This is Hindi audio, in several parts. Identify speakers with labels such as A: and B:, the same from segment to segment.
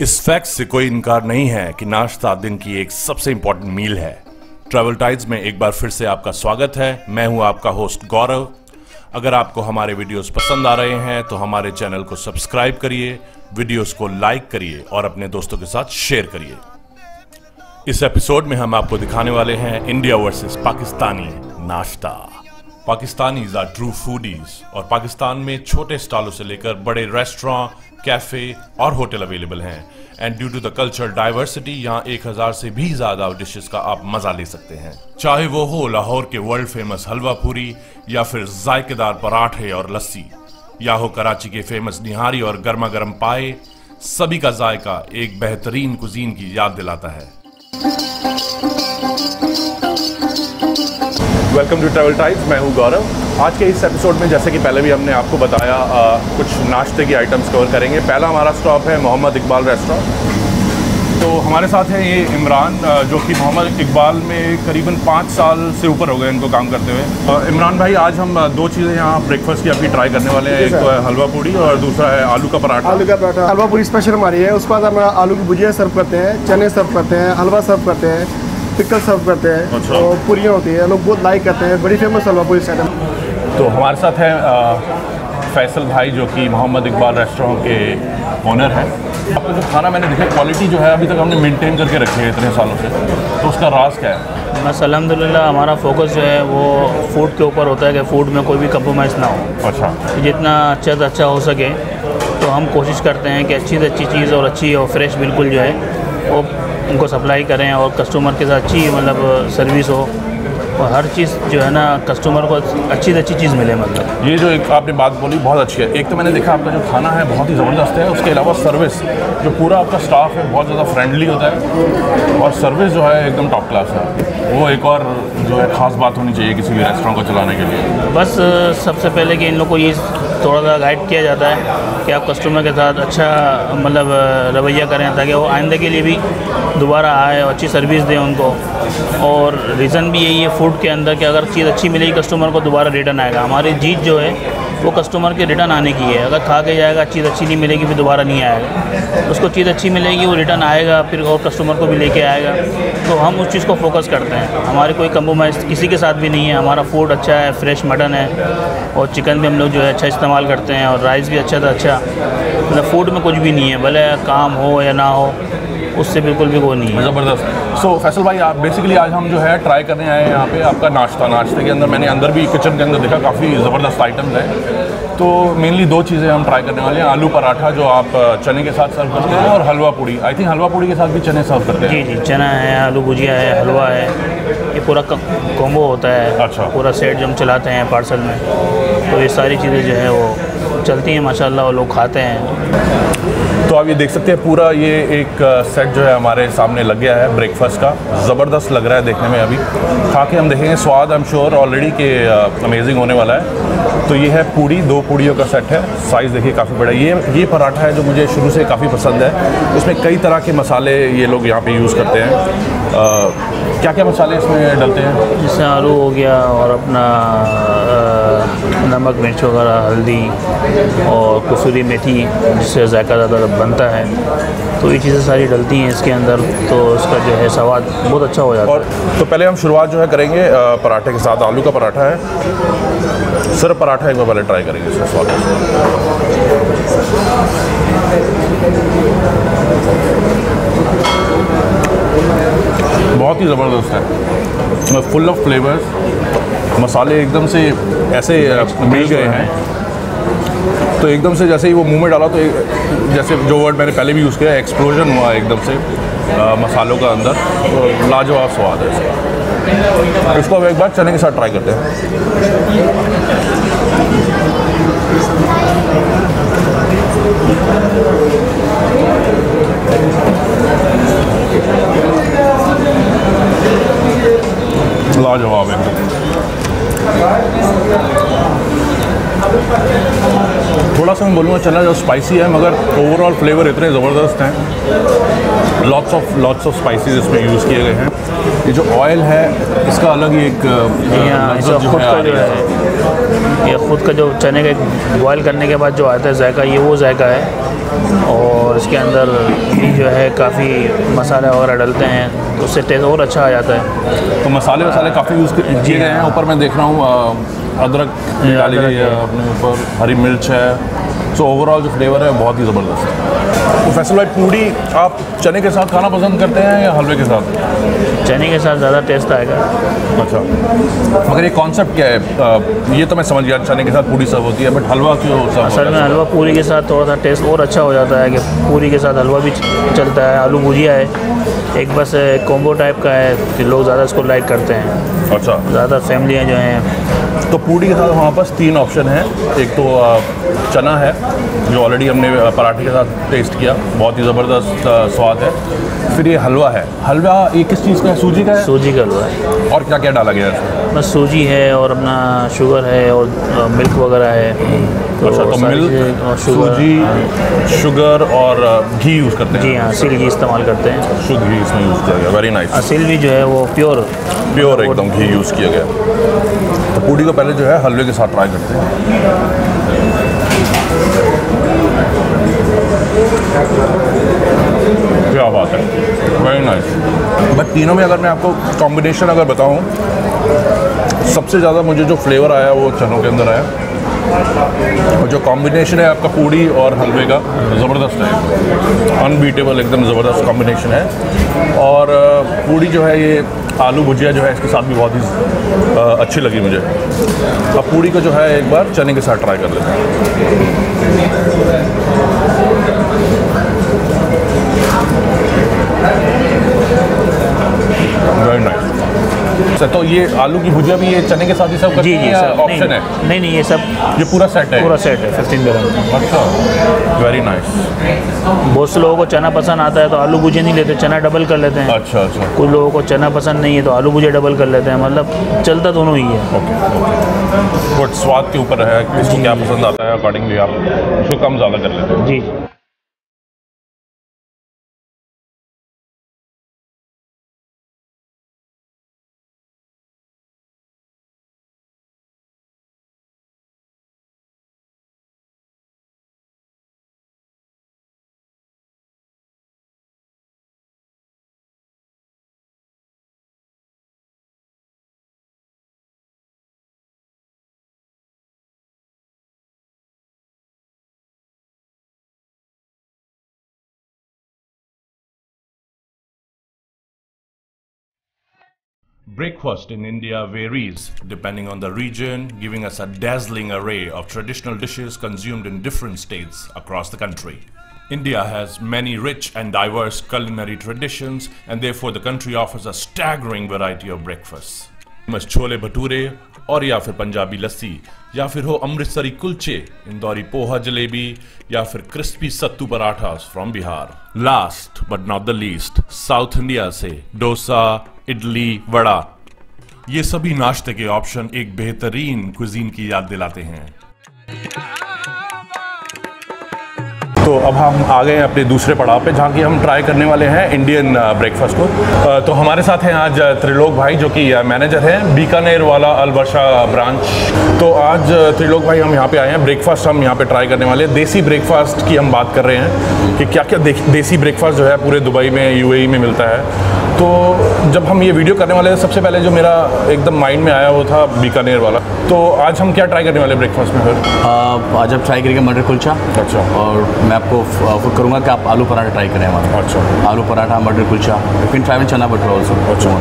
A: इस फैक्ट से कोई इनकार नहीं है कि नाश्ता दिन की एक सबसे इंपॉर्टेंट मील है। ट्रैवल टाइड्स में एक बार फिर से आपका स्वागत है। मैं हूँ आपका होस्ट गौरव। अगर आपको हमारे वीडियोस पसंद आ रहे हैं तो हमारे चैनल को सब्सक्राइब करिए, वीडियोस को लाइक करिए और अपने दोस्तों के साथ शेयर करिए। इस एपिसोड में हम आपको दिखाने वाले हैं इंडिया वर्सेस पाकिस्तानी नाश्ता। पाकिस्तानीज आर ट्रू फूडीज और पाकिस्तान में छोटे स्टॉलों से लेकर बड़े रेस्टोरेंट कैफ़े और होटल अवेलेबल हैं। And due to the culture diversity यहाँ एक हज़ार से भी ज़्यादा डिशेस का आप मज़ा ले सकते हैं। चाहे वो हो लाहौर के वर्ल्ड फ़ेमस हलवा पूरी या फिर जायकेदार पराठे और लस्सी, या हो कराची के फ़ेमस निहारी और गर्मा गर्म पाए, सभी का जायका एक बेहतरीन कुजीन की याद दिलाता है। वेलकम टू ट्रैवल टाइम्स मैं हूँ गौरव। आज के इस एपिसोड में जैसे कि पहले भी हमने आपको बताया आ, कुछ नाश्ते की आइटम्स कवर करेंगे। पहला हमारा स्टॉप है मोहम्मद इकबाल रेस्टोरेंट तो हमारे साथ है ये इमरान जो कि मोहम्मद इकबाल में करीबन पाँच साल से ऊपर हो गए इनको काम करते हुए। इमरान भाई आज हम दो चीज़ें यहाँ ब्रेकफास्ट की अभी ट्राई करने वाले हैं। एक तो है हलवा पूड़ी और दूसरा है आलू का पराठा।
B: आलू का पराठा। हलवा पूरी स्पेशल हमारी है। उसके बाद हम आलू की भुजिया सर्व करते हैं चने सर्व करते हैं हलवा सर्व करते हैं पिकल सर्व करते हैं।
A: अच्छा।
B: और पूरियाँ होती है। लोग बहुत लाइक करते हैं। बड़ी फ़ेमस हलवा पूरी साइड
A: तो हमारे साथ है फैसल भाई जो कि मोहम्मद इकबाल रेस्टोरेंट के ओनर हैं। आपको जो खाना मैंने देखा क्वालिटी जो है अभी तक हमने मेंटेन करके रखी है इतने सालों से। तो उसका राज क्या है?
C: बस अलहमदिल्ला हमारा फोकस जो है वो फ़ूड के ऊपर होता है कि फ़ूड में कोई भी कंप्रोमाइज़ ना हो।
A: अच्छा।
C: जितना अच्छा से अच्छा हो सके तो हम कोशिश करते हैं कि अच्छी से अच्छी चीज़ और अच्छी और फ्रेश बिल्कुल जो है वो उनको सप्लाई करें और कस्टमर के साथ अच्छी मतलब सर्विस हो। और हर चीज़ जो है ना कस्टमर को अच्छी से अच्छी चीज़ मिले मतलब।
A: ये जो एक आपने बात बोली बहुत अच्छी है। एक तो मैंने देखा आपका जो खाना है बहुत ही ज़बरदस्त है। उसके अलावा सर्विस जो पूरा आपका स्टाफ है बहुत ज़्यादा फ्रेंडली होता है। और सर्विस जो है एकदम टॉप क्लास है। वो एक और जो है ख़ास बात होनी चाहिए किसी भी रेस्टोरेंट को चलाने के लिए।
C: बस सबसे पहले कि इन लोग को ये थोड़ा सा गाइड किया जाता है कि आप कस्टमर के साथ अच्छा मतलब रवैया करें ताकि वो आइंदे के लिए भी दोबारा आए और अच्छी सर्विस दें उनको। और रीज़न भी यही है फ़ूड के अंदर कि अगर चीज़ अच्छी मिलेगी कस्टमर को दोबारा रिटर्न आएगा। हमारी जीत जो है वो कस्टमर के रिटर्न आने की है। अगर खा के जाएगा, चीज़ अच्छी नहीं मिलेगी, फिर दोबारा नहीं आएगा। उसको चीज़ अच्छी मिलेगी, वो रिटर्न आएगा, फिर और कस्टमर को भी लेके आएगा। तो हम उस चीज़ को फोकस करते हैं। हमारे कोई कंप्रोमाइज़ किसी के साथ भी नहीं है। हमारा फ़ूड अच्छा है फ्रेश मटन है, और चिकन भी हम लोग जो है अच्छा इस्तेमाल करते हैं, और राइस भी अच्छा था अच्छा। मतलब फ़ूड में कुछ भी नहीं है। भले काम हो या ना हो उससे बिल्कुल भी वो नहीं है।
A: ज़बरदस्त। सो so, फैसल भाई आप बेसिकली आज हम जो है ट्राई करने आए हैं यहाँ पे आपका नाश्ता। नाश्ते के अंदर मैंने अंदर भी किचन के अंदर देखा काफ़ी ज़बरदस्त आइटम्स हैं। तो मेनली दो चीज़ें हम ट्राई करने वाले हैं। आलू पराठा जो आप चने के साथ सर्व करते हैं और हलवा पूड़ी। आई थिंक हलवा पूड़ी के साथ भी चने सर्व करते हैं।
C: जी जी चना है आलू भुजिया है हलवा है। ये पूरा कॉम्बो होता है।
A: अच्छा।
C: पूरा सेट जो हम चलाते हैं पार्सल में। तो ये सारी चीज़ें जो है वो चलती हैं माशाल्लाह और लोग खाते हैं।
A: तो आप ये देख सकते हैं, पूरा ये एक सेट जो है हमारे सामने लग गया है ब्रेकफास्ट का। ज़बरदस्त लग रहा है देखने में अभी। खा के हम देखेंगे, स्वाद आई एम श्योर ऑलरेडी के अमेजिंग होने वाला है। तो ये है पूड़ी, दो पूड़ियों का सेट है। साइज़ देखिए, काफ़ी बड़ा। ये ये पराठा है जो मुझे शुरू से काफ़ी पसंद है। उसमें कई तरह के मसाले ये लोग यहाँ पे यूज़ करते हैं। क्या क्या मसाले इसमें डलते हैं?
C: जैसे आलू हो गया और अपना नमक, मिर्च वगैरह, हल्दी और कसूरी मेथी, जिससे जायका ज़्यादा बनता है। तो ये चीज़ें सारी डलती हैं इसके अंदर तो इसका जो है स्वाद बहुत अच्छा हो जाता है।
A: और तो पहले हम शुरुआत जो है करेंगे पराठे के साथ। आलू का पराठा है। सिर्फ़ पराठा एक बार पहले ट्राई करेंगे इसका स्वाद। बहुत ही ज़बरदस्त है। फुल ऑफ़ फ्लेवर्स मसाले एकदम से ऐसे मिल गए हैं। तो एकदम से जैसे ही वो मुँह में डाला तो जैसे जो वर्ड मैंने पहले भी यूज़ किया एक्सप्लोजन हुआ एकदम से अ, मसालों का अंदर। तो लाजवाब स्वाद है इसका इसको अब एक बार चने के साथ ट्राई करते हैं। लाजवाब एकदम। थोड़ा सा मैं बोलूँगा चना जो स्पाइसी है मगर ओवरऑल फ्लेवर इतने ज़बरदस्त हैं। Lots of lots of spices इसमें यूज़ किए गए हैं। ये जो ऑयल है इसका अलग ही एक
C: जी हाँ खुद का जो
A: है
C: है ये खुद का जो चने का बॉयल करने के बाद जो आता है जायका ये वो जायका है। और इसके अंदर भी जो है काफ़ी मसाले वगैरह डलते हैं तो उससे टेस्ट और अच्छा आ जाता है।
A: तो मसाले वसाले काफ़ी यूज़ किए गए हैं। ऊपर मैं देख रहा हूँ अदरक डाली गई है। अपने ऊपर हरी मिर्च है। सो ओवरऑल जो फ्लेवर है बहुत ही ज़बरदस्त है। तो फैसल भाई पूड़ी आप चने के साथ खाना पसंद करते हैं या हलवे के साथ?
C: चने के साथ ज़्यादा टेस्ट आएगा।
A: अच्छा। मगर ये कॉन्सेप्ट क्या है? ये तो मैं समझ गया चने के साथ पूड़ी सर्व होती है बट हलवा क्यों
C: असल में हलवा पूरी के साथ थोड़ा सा टेस्ट और अच्छा हो जाता है कि पूरी के साथ हलवा भी चलता है आलू भुजिया है। एक बस कॉम्बो टाइप का है कि लोग ज़्यादा इसको लाइक करते हैं।
A: अच्छा।
C: ज़्यादा फैमिलियाँ जो हैं
A: तो पूड़ी के साथ हमारे पास तीन ऑप्शन हैं। एक तो चना है जो ऑलरेडी हमने पराठे के साथ टेस्ट किया। बहुत ही ज़बरदस्त स्वाद है। फिर ये हलवा है। हलवा ये किस चीज़ का है? सूजी का है?
C: सूजी का हलवा है।
A: और क्या क्या डाला गया है
C: बस सूजी है और अपना शुगर है और मिल्क वगैरह है।
A: अच्छा तो मिल्क
C: और
A: सूजी शुगर और घी यूज़ करते हैं।
C: जी
A: हाँ
C: सिल घी इस्तेमाल करते हैं।
A: शुद्ध घी इसमें यूज़ किया गया वेरी नाइस
C: असिल भी जो है वो प्योर
A: प्योर एकदम घी यूज़ किया गया। तो पूड़ी को पहले जो है हलवे के साथ ट्राई करते हैं। क्या बात है। वेरी नाइस बट तीनों में अगर मैं आपको कॉम्बिनेशन अगर बताऊँ सबसे ज़्यादा मुझे जो फ्लेवर आया वो चनों के अंदर आया। और जो कॉम्बिनेशन है आपका पूड़ी और हलवे का, ज़बरदस्त है। अनबीटेबल एकदम ज़बरदस्त कॉम्बिनेशन है। और पूड़ी जो है ये आलू भुजिया जो है, इसके साथ भी बहुत ही अच्छी लगी मुझे। अब पूड़ी को जो है एक बार चने के साथ ट्राई कर लेते हैं। वेरी नाइस सर तो ये आलू की भुजिया भी ये चने के साथ ही सब
C: जी जी नहीं,
A: ऑप्शन है?
C: नहीं नहीं ये सब
A: ये पूरा सेट है?
C: पूरा सेट है फिफ्टीन ग्राम
A: अच्छा। वेरी नाइस
C: बहुत से लोगों को चना पसंद आता है तो आलू भुजिया नहीं लेते चना डबल कर लेते हैं।
A: अच्छा अच्छा।
C: कुछ लोगों को चना पसंद नहीं है तो आलू भुजिया डबल कर लेते हैं। मतलब चलता दोनों ही है।
A: बट स्वाद के ऊपर है किसको क्या पसंद आता है अकॉर्डिंगली आप उसको कम ज़्यादा कर लेते हैं।
C: जी।
A: Breakfast in India varies depending on the region, giving us a dazzling array of traditional dishes consumed in different states across the country. India has many rich and diverse culinary traditions, and therefore the country offers a staggering variety of breakfasts. मस्त छोले भटूरे और या फिर पंजाबी लस्सी या फिर हो अमृतसरी कुलचे इंदौरी पोहा जलेबी या फिर crispy sattu parathas from Bihar last but not the least south India से डोसा इडली, वड़ा। ये सभी नाश्ते के ऑप्शन एक बेहतरीन कुजीन की याद दिलाते हैं। तो अब हम आ गए हैं अपने दूसरे पड़ाव पे, जहाँ की हम ट्राई करने वाले हैं इंडियन ब्रेकफास्ट को। तो हमारे साथ हैं आज त्रिलोक भाई, जो कि मैनेजर हैं बीकानेर वाला अलवर्षा ब्रांच तो आज त्रिलोक भाई, हम यहाँ पे आए हैं। ब्रेकफास्ट हम यहाँ पे ट्राई करने वाले हैं। देसी ब्रेकफास्ट की हम बात कर रहे हैं कि क्या क्या देसी ब्रेकफास्ट जो है पूरे दुबई में यूएई में मिलता है। तो जब हम ये वीडियो करने वाले थे सबसे पहले जो मेरा एकदम माइंड में आया वो था बीकानेर वाला। तो आज हम क्या ट्राई करने वाले ब्रेकफास्ट में फिर?
D: आज आप ट्राई करेंगे मटर कुलचा।
A: अच्छा।
D: और मैं आपको फुड करूँगा कि आप आलू पराठा ट्राई करें हमारा।
A: अच्छा।
D: आलू पराठा मटर कुलचा फिर ट्राई में चना भटूरा ऑल्सो
A: अच्छा।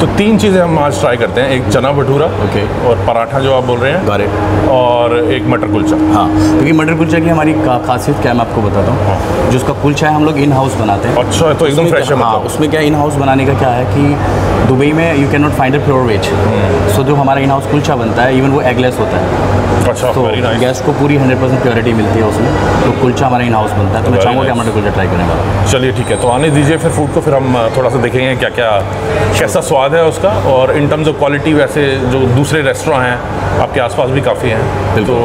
A: तो तीन चीज़ें हम आज ट्राई करते हैं। एक चना भटूरा
D: ओके
A: और पराठा जो आप बोल रहे हैं।
D: गारे
A: और एक मटर कुलचा।
D: हाँ। क्योंकि मटर कुलचा की हमारी खासियत क्या है मैं आपको बताता हूँ। जो उसका कुलचा है हम लोग इन हाउस बनाते हैं।
A: अच्छा तो एकदम फ्रेश है
D: हाँ
A: मतलब।
D: उसमें क्या इन हाउस बनाते बनाने का क्या है कि दुबई में you can not find a pure veg so जो हमारा इन हाउस कुलचा बनता है इवन वो एगलेस होता है.
A: अच्छा
D: तो
A: वेरी नाइस
D: गेस्ट को पूरी 100% परसेंट प्योरिटी मिलती है उसमें. तो कुलचा हमारा इन हाउस बनता है तो मैं चाहूँगा कि. हमारा कुलचा ट्राई करने वाला
A: चलिए ठीक है. तो आने दीजिए फिर फ़ूड को फिर हम थोड़ा सा देखेंगे क्या क्या कैसा स्वाद है उसका. और इन टर्म्स ऑफ़ क्वालिटी वैसे जो दूसरे रेस्टोरेंट हैं आपके आसपास भी काफ़ी हैं. तो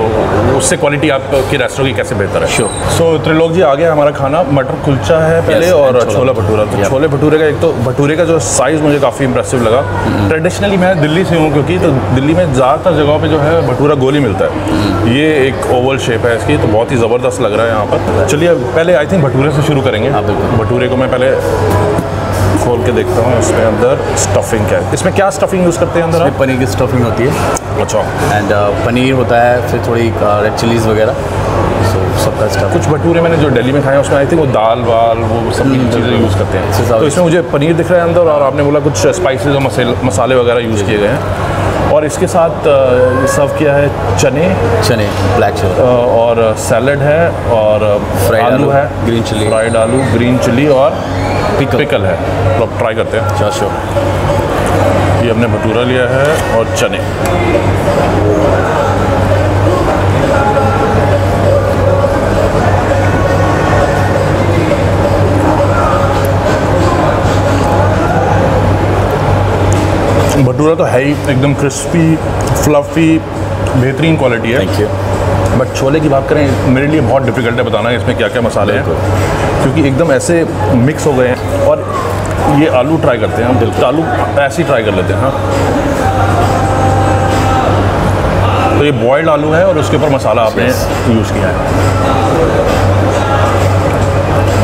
A: उससे क्वालिटी आपके रेस्टोरेंट की कैसे बेहतर है?
D: Sure.
A: सो त्रिलोक जी आ गया हमारा खाना. मटर कुलचा है पहले
D: Yes,
A: और
D: छोला
A: छोला भटूरा. तो छोले भटूरे का एक तो भटूरे का जो साइज़ मुझे काफ़ी इंप्रेसिव लगा। ट्रेडिशनली मैं दिल्ली से हूँ क्योंकि तो दिल्ली में ज़्यादातर जगहों पे जो है भटूरा गोली मिलता है। ये एक ओवल शेप है इसकी तो बहुत ही ज़बरदस्त लग रहा है यहाँ पर। चलिए पहले आई थिंक भटूरे से शुरू करेंगे।
D: हाँ।
A: भटूरे को मैं पहले खोल के देखता हूँ इसमें अंदर स्टफिंग क्या है। इसमें क्या स्टफिंग यूज़ करते हैं अंदर
D: इसमें पनीर की स्टफिंग होती है।
A: अच्छा।
D: एंड पनीर होता है फिर थोड़ी रेड चिलीज़ वगैरह। सबका स्टफ़
A: कुछ भटूरे मैंने जो दिल्ली में खाए हैं, उसमें आई थिंक वो दाल वाल वो सब
D: हम्म,
A: चीज़ें यूज़ करते हैं। तो इसमें मुझे पनीर दिख रहा है अंदर और आपने बोला कुछ स्पाइसेस और मसाले मसाले वगैरह यूज़ किए गए हैं। और इसके साथ सर्व किया है चने।
D: चने ब्लैक चने
A: और सैलड है और
D: फ्राइड
A: आलू है।
D: Green chilli।
A: फ्राइड आलू ग्रीन चिली और
D: Pickle।
A: पिकल है। तो अब ट्राई करते हैं।
D: अच्छा
A: ये हमने भटूरा लिया है और चने। भटूरा तो है ही एकदम क्रिस्पी फ्लफी बेहतरीन क्वालिटी है।
D: थैंक यू
A: बट छोले की बात करें मेरे लिए बहुत डिफ़िकल्ट है बताना इसमें क्या क्या मसाले हैं। क्योंकि एकदम ऐसे मिक्स हो गए हैं और ये आलू ट्राई करते हैं हम। आलू ऐसे ही ट्राई कर लेते हैं हाँ। तो ये बॉयल्ड आलू है और उसके ऊपर मसाला आपने यूज़ किया है।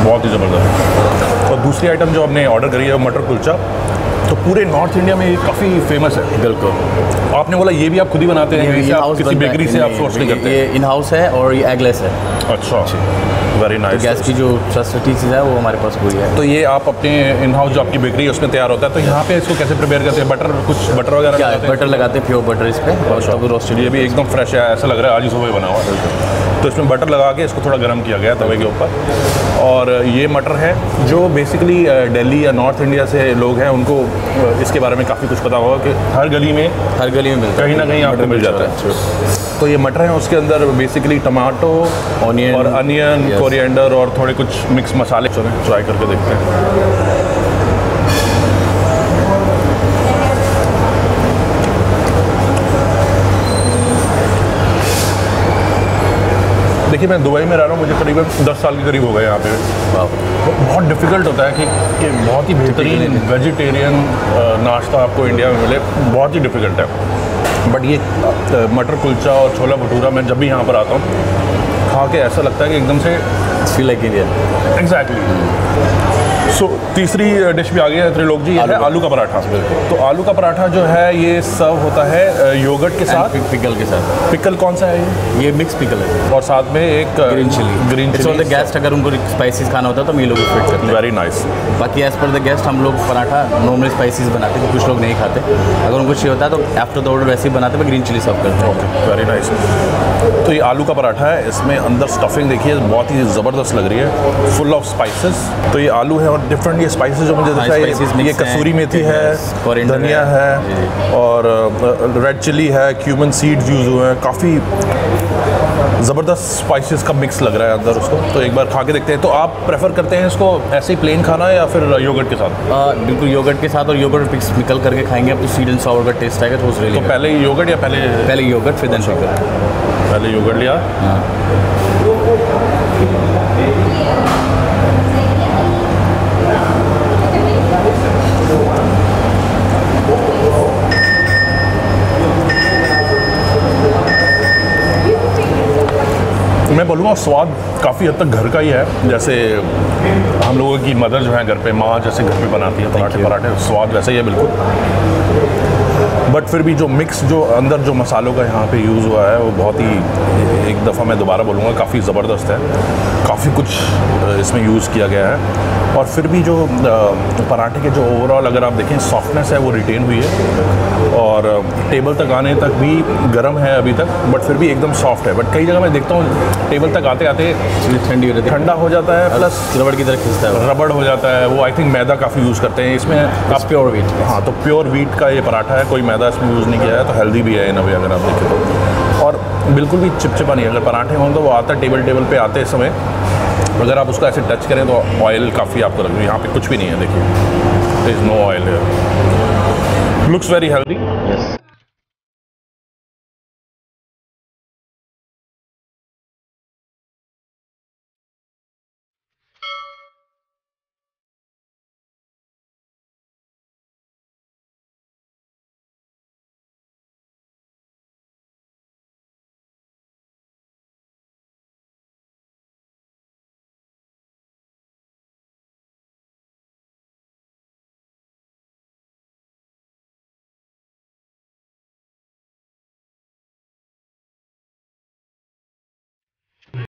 A: बहुत ही ज़बरदस्त। और दूसरी आइटम जो हमने ऑर्डर करी है मटर कुलचा। पूरे नॉर्थ इंडिया में ये काफ़ी फ़ेमस है।
D: बिल्कुल।
A: और आपने बोला ये भी आप खुद ही बनाते हैं
D: ये
A: आप किसी बेकरी से आप सोर्स नहीं करते।
D: ये इन हाउस है और ये एगलेस है।
A: अच्छा। वेरी नाइस
D: गैस की जो ट्रस्टी चीज़ है वो हमारे पास पूरी है।
A: तो ये आप अपने इन हाउस जो आपकी बेकरी है उसमें तैयार होता है। तो यहाँ पे इसको कैसे प्रिपेयर करते हैं? बटर कुछ बटर वगैरह
D: क्या
A: लगाते हैं?
D: बटर लगाते हैं? प्योर बटर इस पर और रोस्टेड
A: ये भी एकदम फ्रेश है ऐसा लग रहा है आज ही सुबह बना हुआ तो इसमें बटर लगा के इसको थोड़ा गर्म किया गया तवे के ऊपर। और ये मटर है जो बेसिकली दिल्ली या नॉर्थ इंडिया से लोग हैं उनको इसके बारे में काफ़ी कुछ पता होगा कि हर गली में
D: हर गली में मिलता
A: कहीं ना कहीं आपको मिल जाता है। तो ये मटर है उसके अंदर बेसिकली टमाटो
D: ऑनियन
A: और अनियन. कोरिएंडर और थोड़े कुछ मिक्स मसाले। चलें ट्राई करके देखते हैं। देखिए मैं दुबई में रह रहा हूँ मुझे करीबन 10 साल के करीब हो गए यहाँ पे। बहुत डिफ़िकल्ट होता है कि, कि बहुत ही बेहतरीन वेजिटेरियन नाश्ता आपको इंडिया में मिले। बहुत ही डिफ़िकल्ट है। बट ये मटर कुलचा और छोला भटूरा मैं जब भी यहाँ पर आता हूँ खा के ऐसा लगता है कि एकदम से
D: feel like Indian
A: exactly so तीसरी डिश भी आ गई है त्रिलोक जी ये है आलू का। पराठा। तो आलू का पराठा जो है ये सर्व होता है योगर्ट के साथ।
D: पिकल के साथ।
A: पिकल कौन सा है ये?
D: ये मिक्स पिकल है।
A: और साथ में एक
D: green
A: chilli
D: green chilli the guest अगर उनको स्पाइसीज खाना होता है तो हम ये लोग फिट करते हैं।
A: वेरी नाइस
D: बाकी एज पर द गेस्ट हम लोग पराठा नॉर्मल स्पाइसीज बनाते हैं कुछ लोग नहीं खाते। अगर उनको चाहिए होता है तो आफ्टर द ऑर्डर वैसे ही बनाते हैं ग्रीन चिली सर्व करते हैं।
A: वेरी नाइस तो ये आलू का पराठा है इसमें अंदर स्टफिंग देखिए बहुत ही ज़बरदस्त लग रही है। फुल ऑफ़ स्पाइसेस तो ये आलू है और डिफरेंट ये स्पाइसेस जो मुझे
D: हाँ,
A: दिखा है ये कसूरी मेथी है धनिया
D: है,
A: है और रेड चिली है क्यूमन सीड्स यूज़ हुए हैं काफ़ी ज़बरदस्त स्पाइसेस का मिक्स लग रहा है अंदर उसको। तो एक बार खा के देखते हैं। तो आप प्रेफर करते हैं इसको ऐसे ही प्लेन खाना या फिर योगर्ट के साथ?
D: आ, बिल्कुल योगर्ट के साथ और योगर्ट मिक्स निकल करके खाएँगे। आपको सीड एंड सॉवर का टेस्ट आएगा तो उस
A: तो पहले योगर्ट या पहले
D: पहले योगर्ट फिर देन पिकल
A: पहले योगर्ट लिया। मैं बोलूँगा स्वाद काफ़ी हद तक घर का ही है। जैसे हम लोगों की मदर जो है घर पे माँ जैसे घर पे बनाती है पराठे। पराठे स्वाद वैसे ही है बिल्कुल। बट फिर भी जो मिक्स जो अंदर जो मसालों का यहाँ पे यूज़ हुआ है वो बहुत ही दफ़ा मैं दोबारा बोलूँगा काफ़ी ज़बरदस्त है। काफ़ी कुछ इसमें यूज़ किया गया है। और फिर भी जो पराठे के जो ओवरऑल अगर आप देखें सॉफ्टनेस है वो रिटेन हुई है। और टेबल तक आने तक भी गर्म है अभी तक बट फिर भी एकदम सॉफ्ट है। बट कई जगह मैं देखता हूँ टेबल तक आते आते
D: ठंडी हो जाती है।
A: ठंडा हो जाता है प्लस
D: रबड़ की तरह खिंचता है
A: रबड़ हो जाता है वो आई थिंक मैदा काफ़ी यूज़ करते हैं। इसमें आप
D: प्योर वीट
A: हाँ तो प्योर वीट का ये पराठा है कोई मैदा इसमें यूज़ नहीं किया है तो हेल्दी भी है इन अभी अगर आप देखें तो। और बिल्कुल भी चिपचिपा नहीं। अगर पराठे हों तो वो आता है टेबल टेबल पे आते समय। अगर आप उसको ऐसे टच करें तो ऑयल काफ़ी आपको लग रही है यहाँ पे कुछ भी नहीं है, देखिए। Is no oil looks very
D: healthy